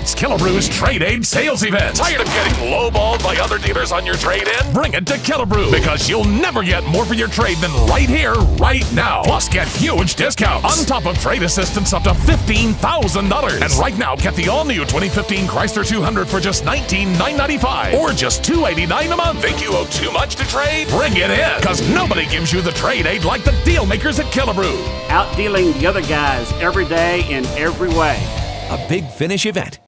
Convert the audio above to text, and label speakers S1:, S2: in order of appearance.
S1: It's Killebrew's Trade Aid Sales Event.
S2: Tired of getting lowballed by other dealers on your trade-in?
S1: Bring it to Killebrew because you'll never get more for your trade than right here, right now. Plus, get huge discounts on top of trade assistance up to $15,000. And right now, get the all-new 2015 Chrysler 200 for just $19,995 or just $289 a month.
S2: Think you owe too much to trade?
S1: Bring it in because nobody gives you the trade aid like the deal makers at Killebrew.
S3: Out-dealing the other guys every day in every way.
S4: A big finish event